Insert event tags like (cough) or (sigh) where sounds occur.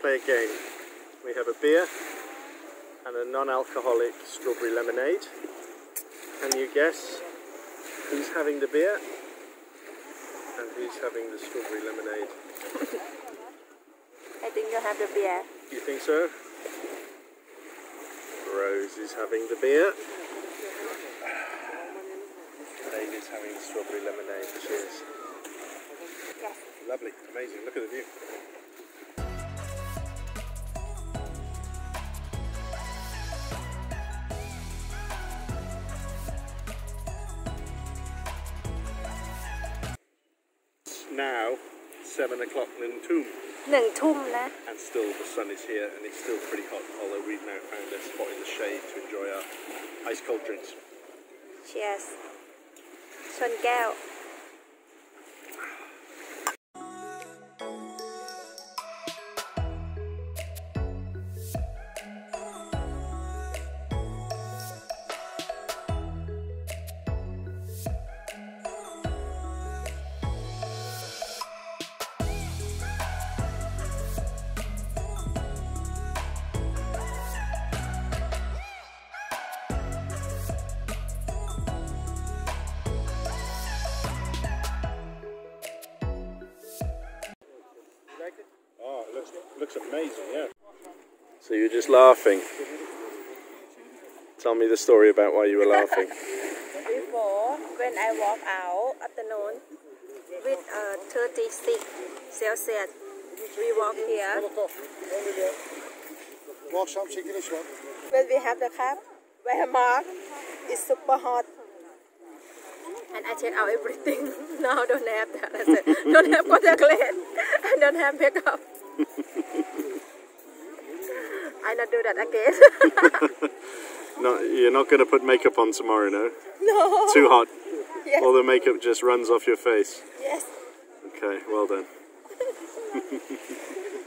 Play a game. We have a beer and a non-alcoholic strawberry lemonade. Can you guess who's having the beer and who's having the strawberry lemonade? (laughs) I think you have the beer. You think so? Rose is having the beer. Dave is having the strawberry lemonade. Cheers. Yes. Lovely, amazing. Look at the view. Now, seven o'clock in Tomb, หนึ่งทุ่มนะ and still the sun is here, and it's still pretty hot. Although we've now found a spot in the shade to enjoy our ice cold drinks. Cheers ชนแก้ว looks, looks amazing, yeah. So you're just laughing. Tell me the story about why you were laughing. (laughs) Before when I walk out afternoon with uh, 36 Celsius we walk here Bu akşam çekiliş var. when we have the cup where mark is super hot and I check out everything (laughs) now don't have that I said don't have contact lens (laughs) I don't have makeup do that again (laughs) no, you're not going to put makeup on tomorrow, no? no Too hot. yes All the makeup just runs off your face. yes Okay, well done. (laughs)